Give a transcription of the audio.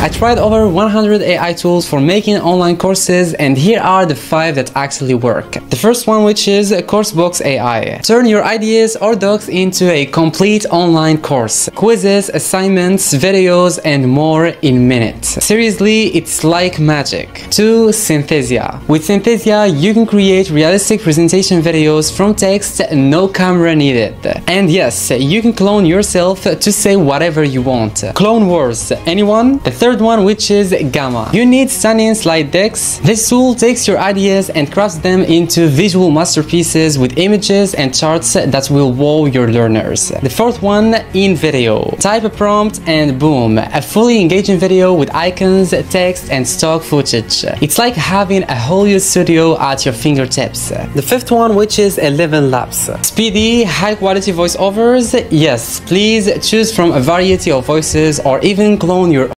I tried over 100 AI tools for making online courses and here are the 5 that actually work. The first one which is Coursebox AI. Turn your ideas or docs into a complete online course. Quizzes, assignments, videos and more in minutes. Seriously, it's like magic. 2. Synthesia. With Synthesia, you can create realistic presentation videos from text, no camera needed. And yes, you can clone yourself to say whatever you want. Clone Wars. Anyone? The third one which is Gamma. You need stunning slide decks. This tool takes your ideas and crafts them into visual masterpieces with images and charts that will wow your learners. The fourth one, InVideo. Type a prompt and boom, a fully engaging video with icons, text and stock footage. It's like having a Hollywood studio at your fingertips. The fifth one which is Eleven Labs. Speedy, high quality voiceovers? Yes, please choose from a variety of voices or even clone your